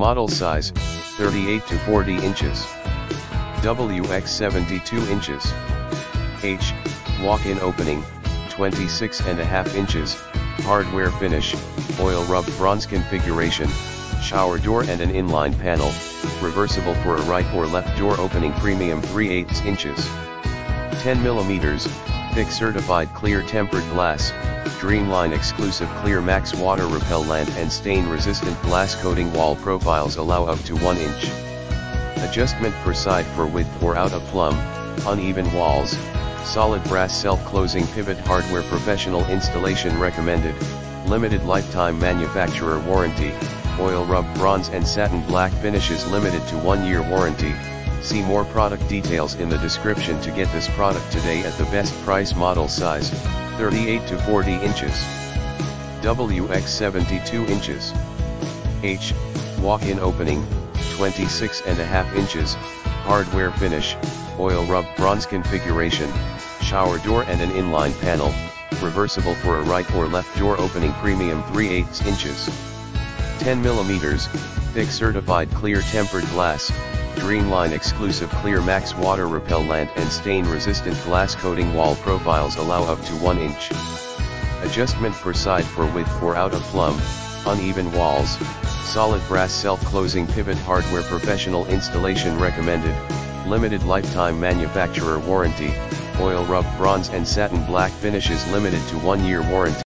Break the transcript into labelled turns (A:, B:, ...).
A: Model size, 38 to 40 inches. WX 72 inches. H, walk-in opening, 26 and a half inches, hardware finish, oil rubbed bronze configuration, shower door and an inline panel, reversible for a right or left door opening premium 3 8 inches. 10 millimeters, thick certified clear tempered glass, DreamLine exclusive ClearMax water repellent and stain resistant glass coating wall profiles allow up to 1 inch. Adjustment per side for width or out of plumb, uneven walls, solid brass self-closing pivot hardware professional installation recommended, limited lifetime manufacturer warranty, oil rub bronze and satin black finishes limited to 1 year warranty. See more product details in the description to get this product today at the best price model size, 38 to 40 inches. WX 72 inches. H, walk-in opening, 26 and a half inches, hardware finish, oil rub bronze configuration, shower door and an inline panel, reversible for a right or left door opening premium 3 8 inches. 10 millimeters, thick certified clear tempered glass, DreamLine exclusive ClearMax water repellent and stain resistant glass coating wall profiles allow up to 1 inch. Adjustment per side for width or out of plumb, uneven walls, solid brass self-closing pivot hardware professional installation recommended, limited lifetime manufacturer warranty, oil rub bronze and satin black finishes limited to 1 year warranty.